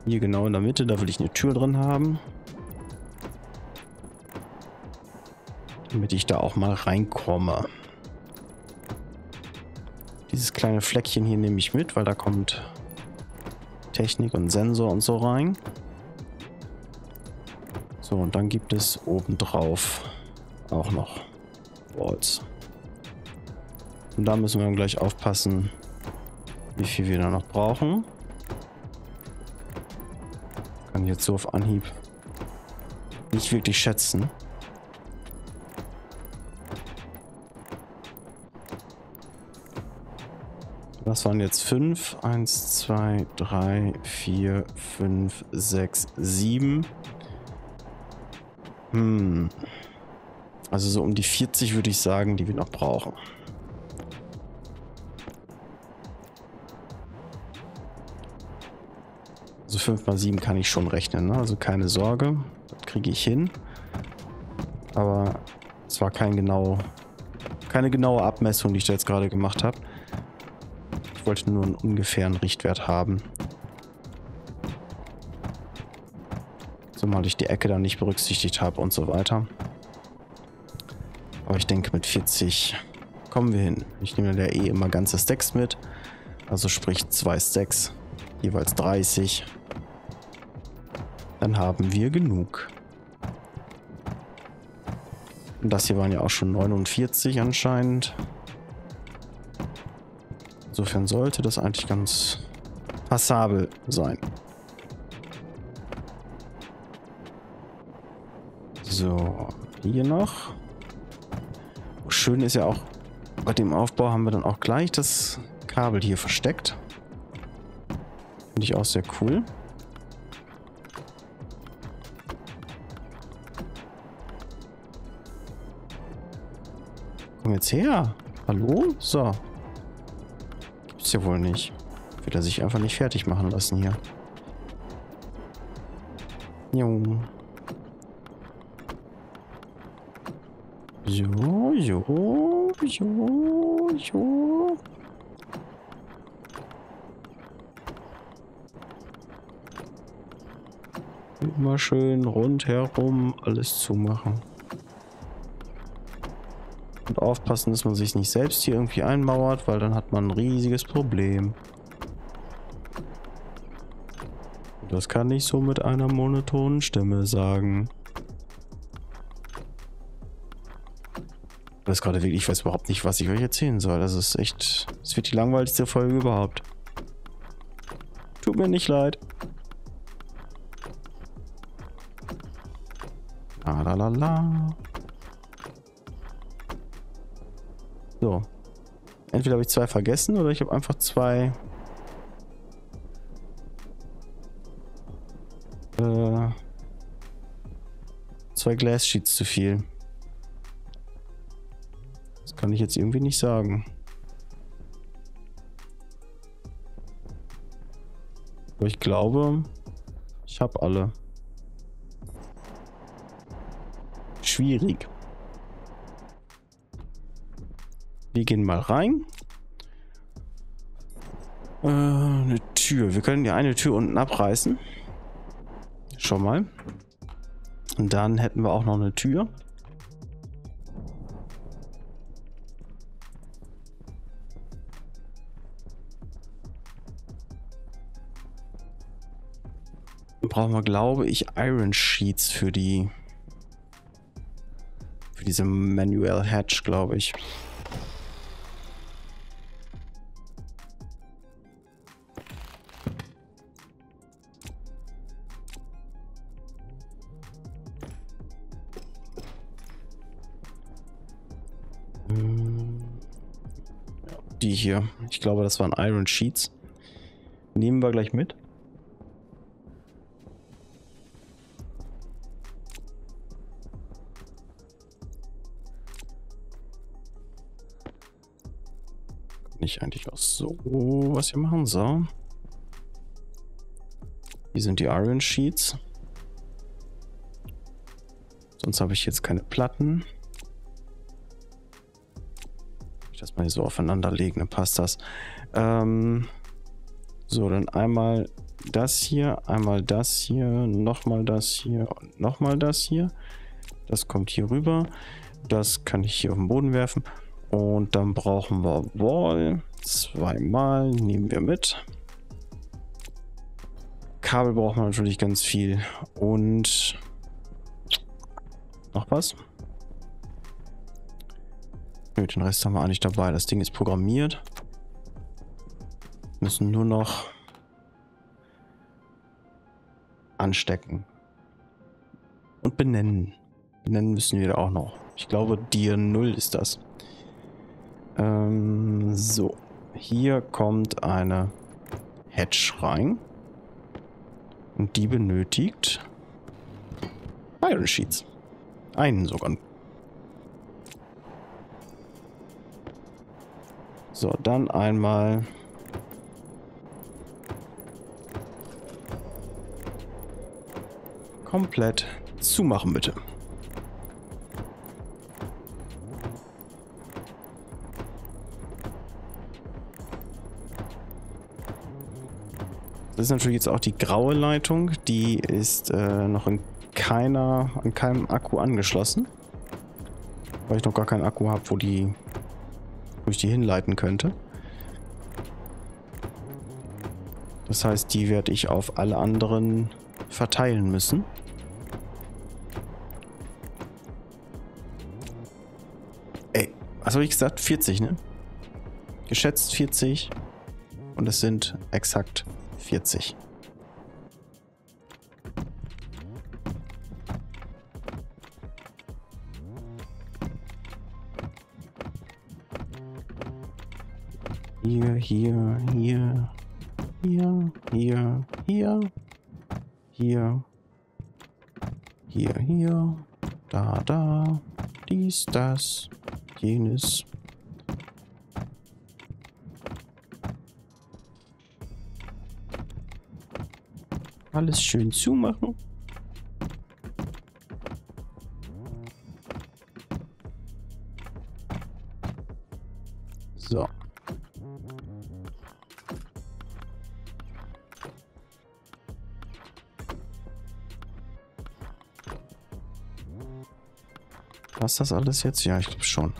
Hier genau in der Mitte, da will ich eine Tür drin haben. Damit ich da auch mal reinkomme. Dieses kleine Fleckchen hier nehme ich mit, weil da kommt Technik und Sensor und so rein. So, und dann gibt es obendrauf auch noch Walls. Und da müssen wir dann gleich aufpassen, wie viel wir da noch brauchen. Kann ich jetzt so auf Anhieb nicht wirklich schätzen. Das waren jetzt fünf. Eins, zwei, drei, vier, fünf, sechs, sieben. Hm. Also so um die 40 würde ich sagen, die wir noch brauchen. Also 5 mal 7 kann ich schon rechnen, ne? also keine Sorge, das kriege ich hin. Aber es war kein genau, keine genaue Abmessung, die ich da jetzt gerade gemacht habe. Ich wollte nur einen ungefähren Richtwert haben. Zumal ich die Ecke dann nicht berücksichtigt habe und so weiter. Aber ich denke, mit 40 kommen wir hin. Ich nehme ja eh immer ganze Stacks mit. Also sprich zwei Stacks, jeweils 30. Dann haben wir genug. Und das hier waren ja auch schon 49 anscheinend. Insofern sollte das eigentlich ganz passabel sein. So, hier noch. schön ist ja auch, bei dem Aufbau haben wir dann auch gleich das Kabel hier versteckt. Finde ich auch sehr cool. Komm jetzt her. Hallo? So. Ist ja wohl nicht. Wird er sich einfach nicht fertig machen lassen hier. Jo. So, jo, jo, jo. Immer schön rundherum alles zumachen. Und aufpassen, dass man sich nicht selbst hier irgendwie einmauert, weil dann hat man ein riesiges Problem. Das kann ich so mit einer monotonen Stimme sagen. Das gerade wirklich, ich weiß überhaupt nicht, was ich euch erzählen soll. Das ist echt, es wird die langweiligste Folge überhaupt. Tut mir nicht leid. La la la la. So. Entweder habe ich zwei vergessen oder ich habe einfach zwei... Äh, zwei Glass Sheets zu viel. Das kann ich jetzt irgendwie nicht sagen. Aber ich glaube, ich habe alle. Schwierig. Wir gehen mal rein. Äh, eine Tür. Wir können die eine Tür unten abreißen. Schon mal. Und dann hätten wir auch noch eine Tür. brauchen wir, glaube ich, Iron Sheets für die für diese Manual Hatch, glaube ich. Hier. Ich glaube, das waren Iron Sheets. Nehmen wir gleich mit. ich eigentlich auch so was wir machen? So. Hier sind die Iron Sheets. Sonst habe ich jetzt keine Platten. Mal hier so aufeinander legen, dann passt das. Ähm, so, dann einmal das hier, einmal das hier, nochmal das hier und nochmal das hier. Das kommt hier rüber. Das kann ich hier auf den Boden werfen. Und dann brauchen wir Wall. Zweimal nehmen wir mit. Kabel braucht man natürlich ganz viel. Und noch was? Nö, den Rest haben wir eigentlich dabei. Das Ding ist programmiert. Müssen nur noch anstecken. Und benennen. Benennen müssen wir da auch noch. Ich glaube, Dir 0 ist das. Ähm, so. Hier kommt eine Hatch rein. Und die benötigt Iron Sheets. Einen sogar. So, dann einmal komplett zumachen bitte. Das ist natürlich jetzt auch die graue Leitung. Die ist äh, noch in keiner, an keinem Akku angeschlossen. Weil ich noch gar keinen Akku habe, wo die, ich die hinleiten könnte. Das heißt, die werde ich auf alle anderen verteilen müssen. Ey, was habe ich gesagt? 40, ne? Geschätzt 40. Und es sind exakt 40. Hier, hier, hier, hier, hier, hier, hier, hier, da, da, dies, das, jenes. Alles schön zumachen. Was das alles jetzt? Ja, ich glaube schon.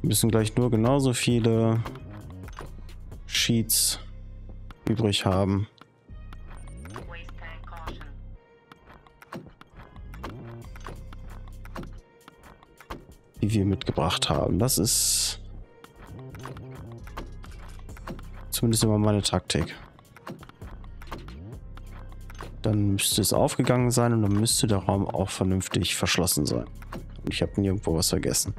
Wir müssen gleich nur genauso viele Sheets übrig haben. Die wir mitgebracht haben. Das ist zumindest immer meine Taktik. Dann müsste es aufgegangen sein und dann müsste der Raum auch vernünftig verschlossen sein. Ich habe nirgendwo was vergessen.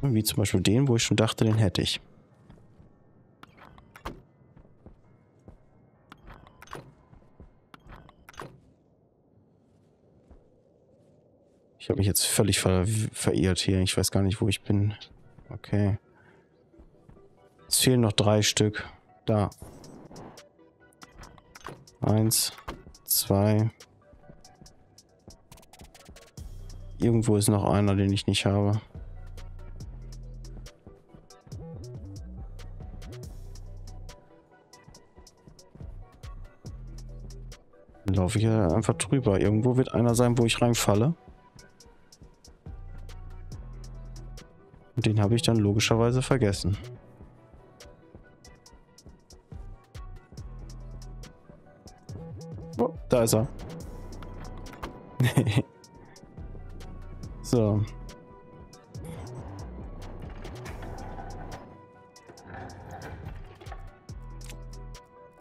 Wie zum Beispiel den, wo ich schon dachte, den hätte ich. Ich habe mich jetzt völlig ver verirrt hier. Ich weiß gar nicht, wo ich bin. Okay. Es fehlen noch drei Stück. Da. Eins, zwei. Irgendwo ist noch einer, den ich nicht habe. Dann laufe ich einfach drüber. Irgendwo wird einer sein, wo ich reinfalle. Und den habe ich dann logischerweise vergessen. Oh, da ist er. so.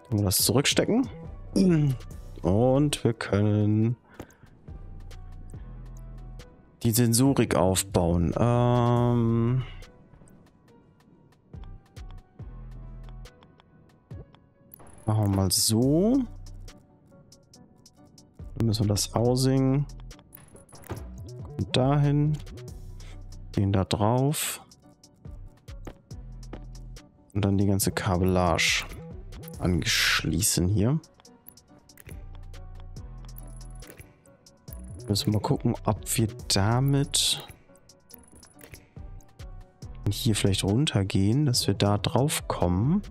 Das zurückstecken? Und wir können die Sensorik aufbauen. Ähm machen wir mal so. Dann müssen wir das Housing dahin. Den da drauf. Und dann die ganze Kabellage anschließen hier. Müssen wir mal gucken, ob wir damit hier vielleicht runtergehen, dass wir da drauf kommen.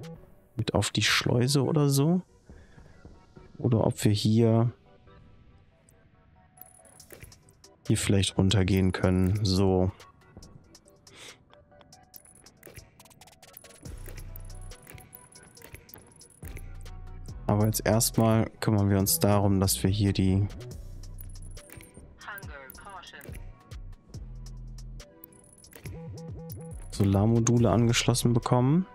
Mit auf die Schleuse oder so. Oder ob wir hier hier vielleicht runtergehen können. So. Aber jetzt erstmal kümmern wir uns darum, dass wir hier die Solarmodule angeschlossen bekommen.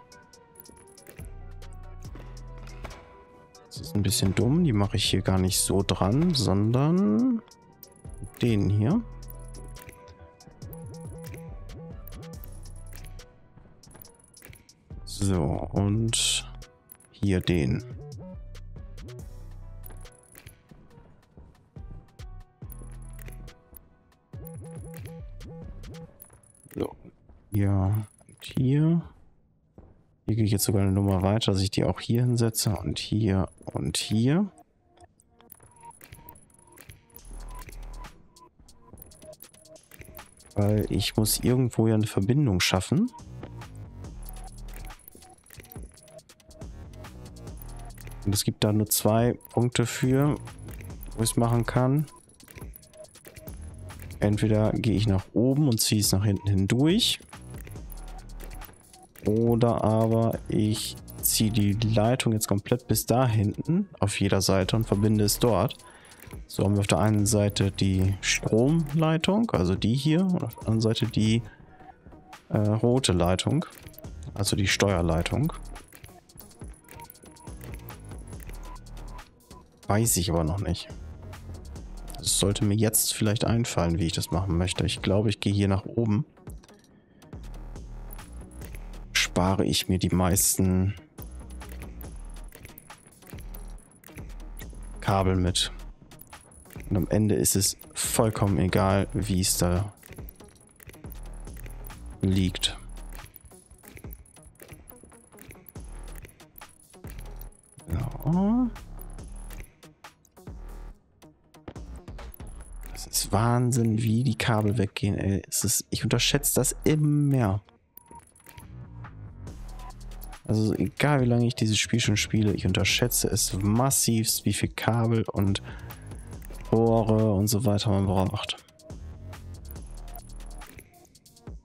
Das ist ein bisschen dumm. Die mache ich hier gar nicht so dran, sondern den hier. So, und hier den. Ja, und hier. Hier gehe ich jetzt sogar eine Nummer weiter, dass ich die auch hier hinsetze. Und hier und hier. Weil ich muss irgendwo ja eine Verbindung schaffen. Und es gibt da nur zwei Punkte für, wo ich es machen kann. Entweder gehe ich nach oben und ziehe es nach hinten hindurch. Oder aber ich ziehe die Leitung jetzt komplett bis da hinten auf jeder Seite und verbinde es dort. So haben wir auf der einen Seite die Stromleitung, also die hier, und auf der anderen Seite die äh, rote Leitung, also die Steuerleitung. Weiß ich aber noch nicht. Es sollte mir jetzt vielleicht einfallen, wie ich das machen möchte. Ich glaube, ich gehe hier nach oben. spare ich mir die meisten Kabel mit. Und am Ende ist es vollkommen egal, wie es da liegt. Ja. Das ist Wahnsinn, wie die Kabel weggehen. Ey. Ist, ich unterschätze das immer mehr. Also egal wie lange ich dieses Spiel schon spiele, ich unterschätze es massivst, wie viel Kabel und Rohre und so weiter man braucht.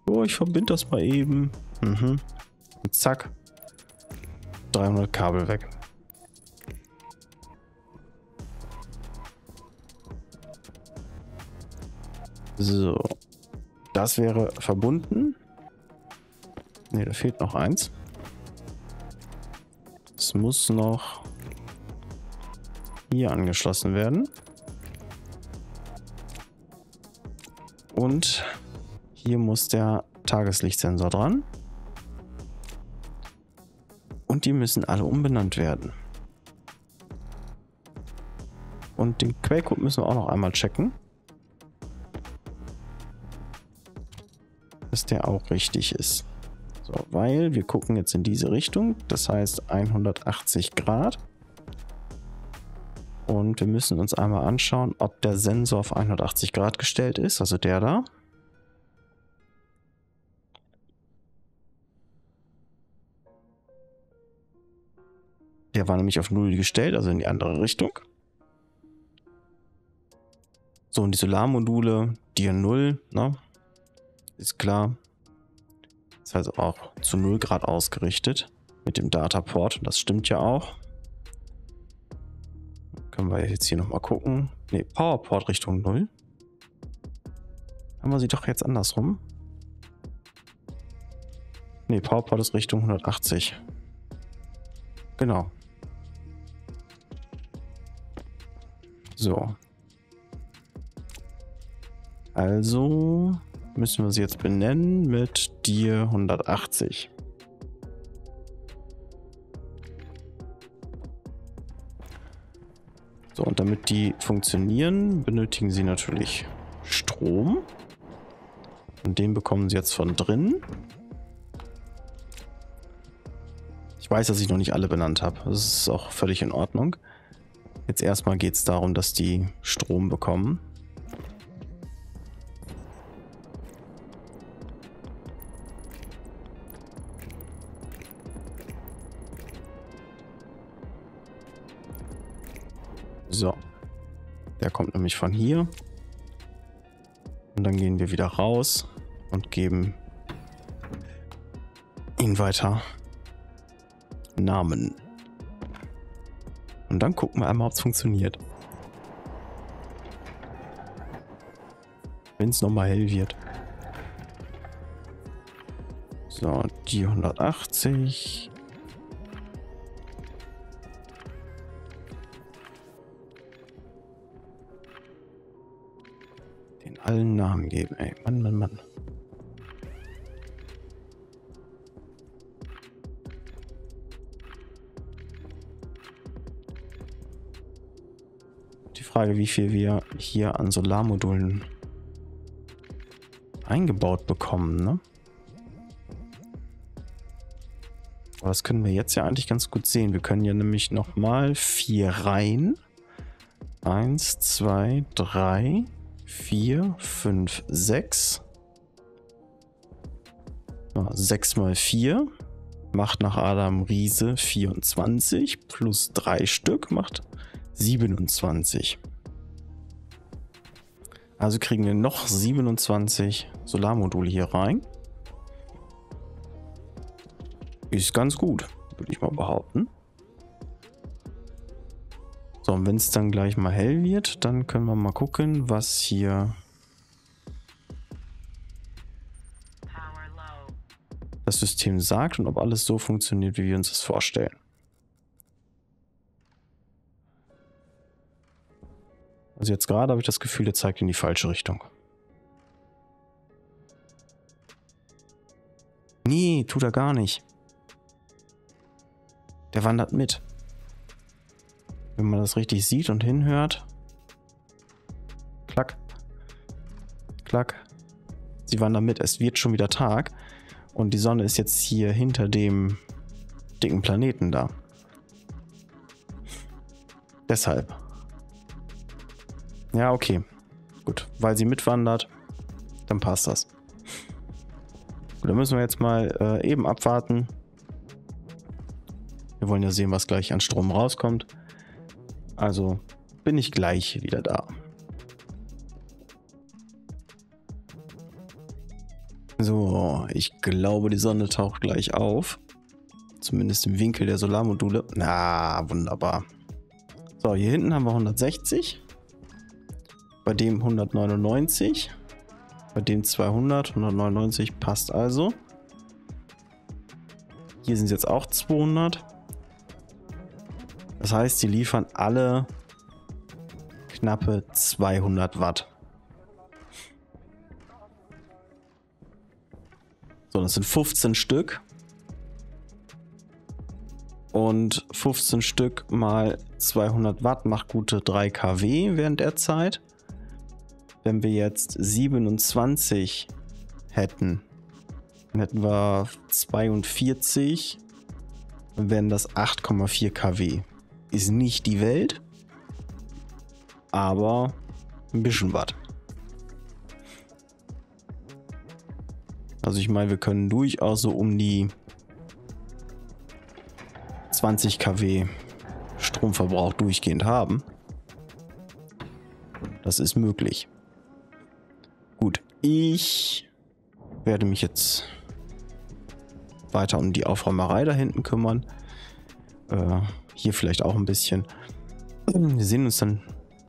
Oh, ich verbinde das mal eben. Mhm. Und zack. 300 Kabel weg. So. Das wäre verbunden. Ne, da fehlt noch eins. Es muss noch hier angeschlossen werden. Und hier muss der Tageslichtsensor dran. Und die müssen alle umbenannt werden. Und den Quellcode müssen wir auch noch einmal checken. Dass der auch richtig ist. So, weil wir gucken jetzt in diese Richtung. Das heißt 180 Grad. Und wir müssen uns einmal anschauen, ob der Sensor auf 180 Grad gestellt ist. Also der da. Der war nämlich auf 0 gestellt, also in die andere Richtung. So, und die Solarmodule, die 0, ne? Ist klar. Ist also auch zu 0 Grad ausgerichtet mit dem Dataport. Das stimmt ja auch. Können wir jetzt hier nochmal gucken. Ne, Powerport Richtung 0. Haben wir sie doch jetzt andersrum. Ne, Powerport ist Richtung 180. Genau. So. Also müssen wir sie jetzt benennen mit dir 180. So, und damit die funktionieren, benötigen sie natürlich Strom. Und den bekommen sie jetzt von drin. Ich weiß, dass ich noch nicht alle benannt habe. Das ist auch völlig in Ordnung. Jetzt erstmal geht es darum, dass die Strom bekommen. Nämlich von hier. Und dann gehen wir wieder raus und geben ihn weiter Namen. Und dann gucken wir einmal, ob es funktioniert. Wenn es nochmal hell wird. So, die 180. allen Namen geben, ey. Mann, Mann, Mann. Frage, wie viel wir hier an Solarmodulen eingebaut bekommen, ne? Aber das können wir jetzt ja eigentlich ganz gut sehen. Wir können ja nämlich nochmal vier Reihen. Eins, zwei, drei, vier, fünf, sechs. Ja, sechs mal vier macht nach Adam Riese 24 plus drei Stück macht 27. Also kriegen wir noch 27 Solarmodule hier rein. Ist ganz gut, würde ich mal behaupten. So, und wenn es dann gleich mal hell wird, dann können wir mal gucken, was hier das System sagt und ob alles so funktioniert, wie wir uns das vorstellen. Also jetzt gerade habe ich das Gefühl, der zeigt in die falsche Richtung. Nee, tut er gar nicht. Der wandert mit. Wenn man das richtig sieht und hinhört. Klack. Klack. Sie wandern mit. Es wird schon wieder Tag. Und die Sonne ist jetzt hier hinter dem dicken Planeten da. Deshalb. Ja, okay. Gut, weil sie mitwandert, dann passt das. Dann müssen wir jetzt mal äh, eben abwarten. Wir wollen ja sehen, was gleich an Strom rauskommt. Also bin ich gleich wieder da. So, ich glaube, die Sonne taucht gleich auf. Zumindest im Winkel der Solarmodule. Na, wunderbar. So, hier hinten haben wir 160. Bei dem 199. Bei dem 200. 199 passt also. Hier sind es jetzt auch 200. Das heißt, sie liefern alle knappe 200 Watt. So, das sind 15 Stück. Und 15 Stück mal 200 Watt macht gute 3 kW während der Zeit. Wenn wir jetzt 27 hätten, dann hätten wir 42, dann wären das 8,4 kW. Ist nicht die Welt, aber ein bisschen was. Also ich meine, wir können durchaus so um die 20 kW Stromverbrauch durchgehend haben. Das ist möglich. Gut, ich werde mich jetzt weiter um die Aufräumerei da hinten kümmern. Äh, hier vielleicht auch ein bisschen. Wir sehen uns dann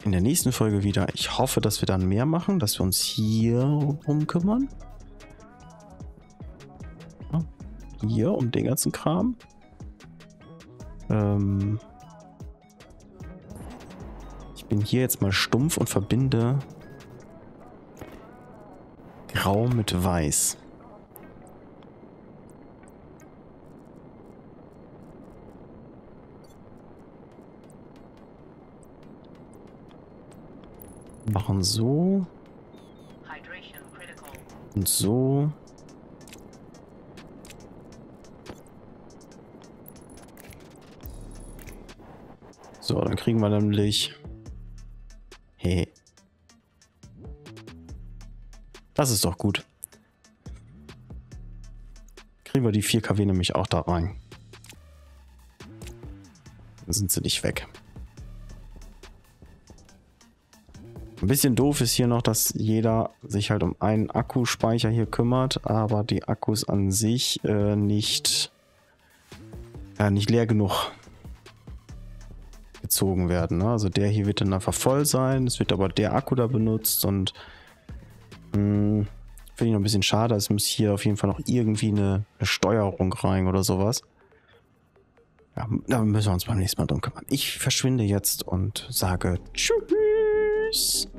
in der nächsten Folge wieder. Ich hoffe, dass wir dann mehr machen, dass wir uns hier rum kümmern. hier um den ganzen Kram. Ähm ich bin hier jetzt mal stumpf und verbinde Grau mit Weiß. Machen so. Und so. So, dann kriegen wir nämlich... Hey. Das ist doch gut. Kriegen wir die 4 kW nämlich auch da rein. Dann sind sie nicht weg. Ein bisschen doof ist hier noch, dass jeder sich halt um einen Akkuspeicher hier kümmert, aber die Akkus an sich äh, nicht, äh, nicht leer genug gezogen werden. Ne? Also der hier wird dann einfach voll sein. Es wird aber der Akku da benutzt und hm, finde ich noch ein bisschen schade. Es muss hier auf jeden Fall noch irgendwie eine, eine Steuerung rein oder sowas. Ja, da müssen wir uns beim nächsten Mal drum kümmern. Ich verschwinde jetzt und sage Tschüss.